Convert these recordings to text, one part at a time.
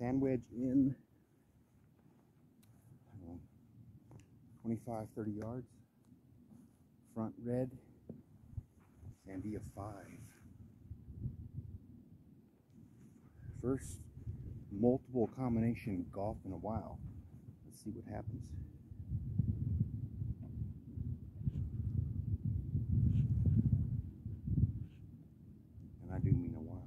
within know, 25, 30 yards. Front red, Sandia 5. First multiple combination golf in a while. Let's see what happens. And I do mean a while.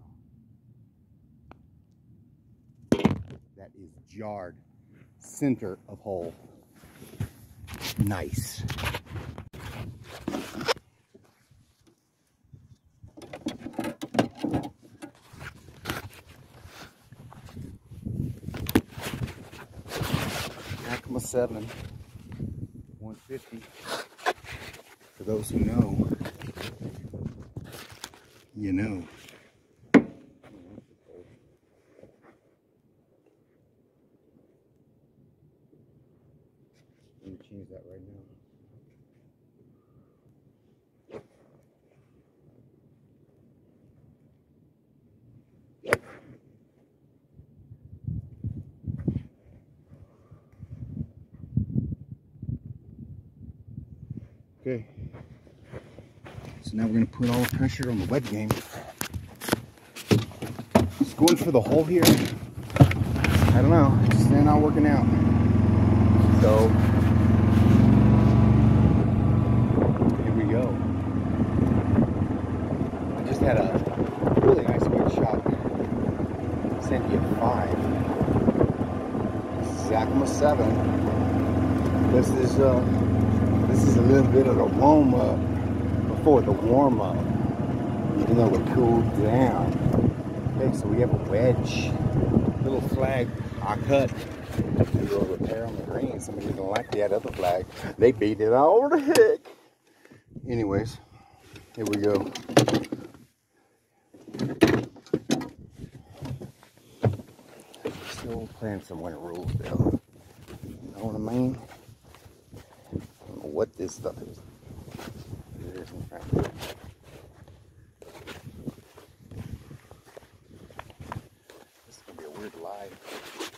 That is jarred center of hole. Nice. Yakima 7, 150. For those who know, you know. That right now. Okay. So now we're gonna put all the pressure on the wet game. Just going for the hole here. I don't know. It's just not working out. So here we go. I just had a really nice good shot. Sent you a five. This is Yakima seven. This is uh this is a little bit of the warm up before the warm up. Even though it cooled down. Okay, so we have a wedge. Little flag I cut do a repair on the green. Somebody didn't like that other flag. They beat it all to heck. Anyways, here we go. Still playing some winter rules though. You know what I mean? I don't know what this stuff is. It is in fact. This is gonna be a weird live.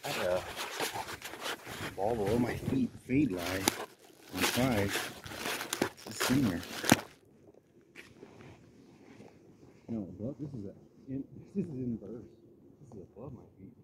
I had a ball below my feet fade lie on five. It's in there. No, above this is a in, this is inverse. This is above my feet.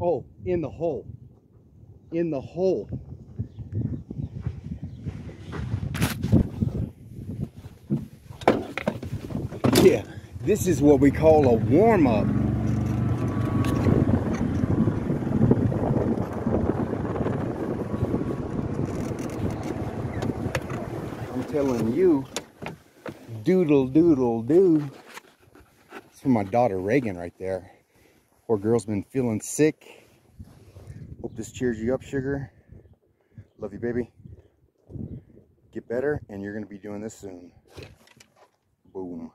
Oh, in the hole. In the hole. Yeah, this is what we call a warm up. I'm telling you, doodle doodle doo. It's for my daughter Reagan right there. Poor girl's been feeling sick. Hope this cheers you up, sugar. Love you, baby. Get better, and you're gonna be doing this soon. Boom.